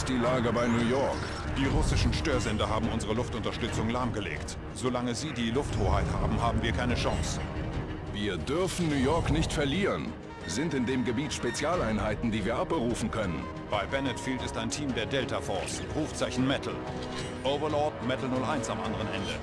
ist die Lage bei New York? Die russischen Störsender haben unsere Luftunterstützung lahmgelegt. Solange sie die Lufthoheit haben, haben wir keine Chance. Wir dürfen New York nicht verlieren. Sind in dem Gebiet Spezialeinheiten, die wir abberufen können? Bei Bennett Field ist ein Team der Delta Force. Rufzeichen Metal. Overlord Metal 01 am anderen Ende.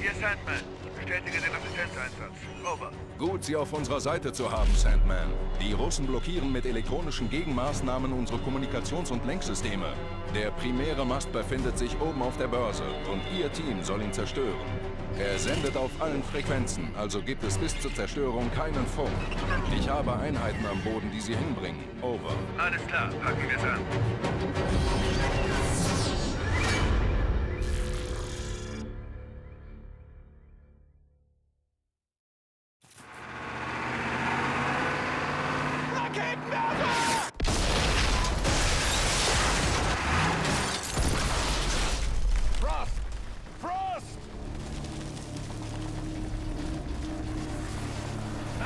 Hier Sandman. Bestätige den Assistenzeinsatz. Over. Gut, Sie auf unserer Seite zu haben, Sandman. Die Russen blockieren mit elektronischen Gegenmaßnahmen unsere Kommunikations- und Lenksysteme. Der primäre Mast befindet sich oben auf der Börse und Ihr Team soll ihn zerstören. Er sendet auf allen Frequenzen, also gibt es bis zur Zerstörung keinen Funk. Ich habe Einheiten am Boden, die Sie hinbringen. Over. Alles klar, packen wir's an.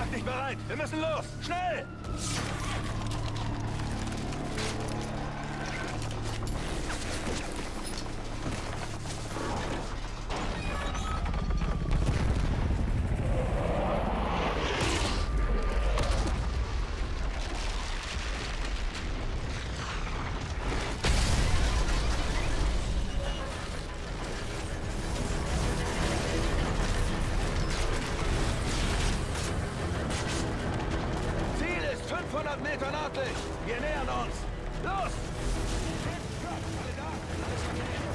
Mach dich bereit! Wir müssen los! Schnell! 200 Meter nördlich. Wir nähern uns. Los! Alle da! Alles.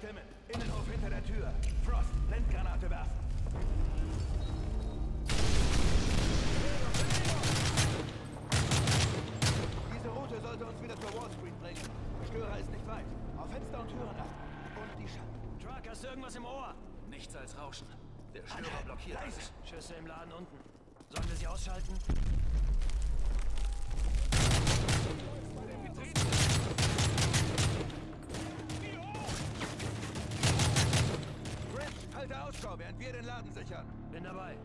Stimmen. Innenhof hinter der Tür. Frost, Blendgranate werfen. Diese Route sollte uns wieder zur Wall Street bringen. Störer ist nicht weit. Auf Fenster und Türen achten. Und die Schatten. Truck, hast du irgendwas im Ohr? Nichts als Rauschen. Der Störer blockiert alles. Schüsse im Laden unten. Sollen wir sie ausschalten? Rich, Ausschau, während wir den Laden sichern. Bin dabei.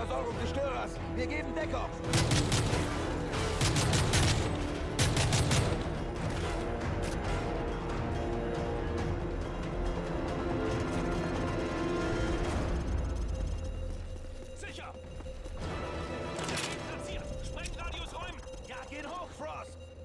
Stromversorgung des Störers. Wir geben Deckung. Sicher! Platziert! Sprengradius räumen! Ja, gehen hoch, Frost.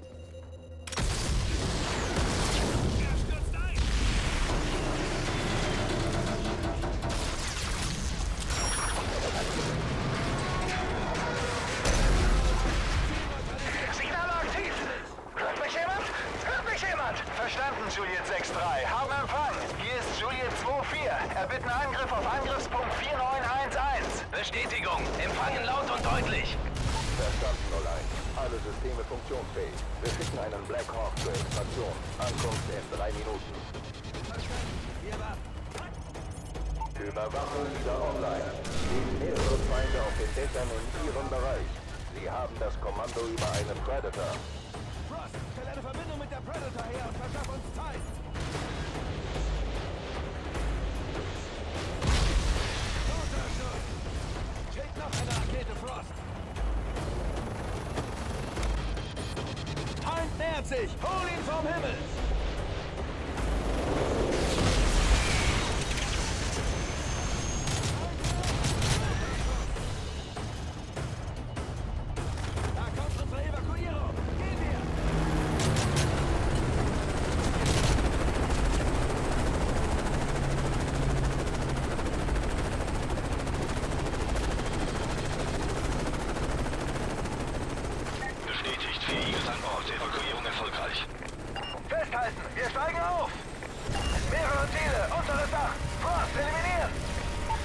Systeme funktionsfähig. Wir schicken einen Black Hawk zur Extraktion. Ankunft in drei Minuten. Überwachung wieder online. Liegen mehrere Feinde auf den Dächern in Ihrem Bereich. Sie haben das Kommando über einen Predator. Frost, stell eine Verbindung mit der Predator her und verschaff uns Zeit. Guter Schuss. Schick noch eine Rakete, Frost. Nähert sich. Hol ihn vom Himmel. Bestätigt. Vier Eagles an Bord. Evakuierung erfolgreich. Festhalten. Wir steigen auf. Mehrere Ziele. Unteres Dach. Frost eliminieren.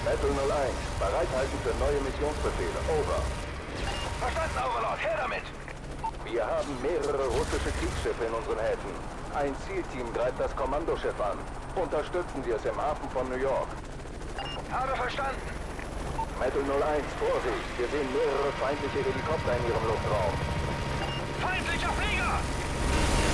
Metal 01. Bereithalten für neue Missionsbefehle. Over. Verstanden, Overlord. Her damit. Wir haben mehrere russische Kriegsschiffe in unseren Häfen. Ein Zielteam greift das Kommandoschiff an. Unterstützen Sie es im Hafen von New York. Habe verstanden. Metal 01, Vorsicht! Wir sehen mehrere feindliche Helikopter in Ihrem Luftraum. Feindlicher Flieger!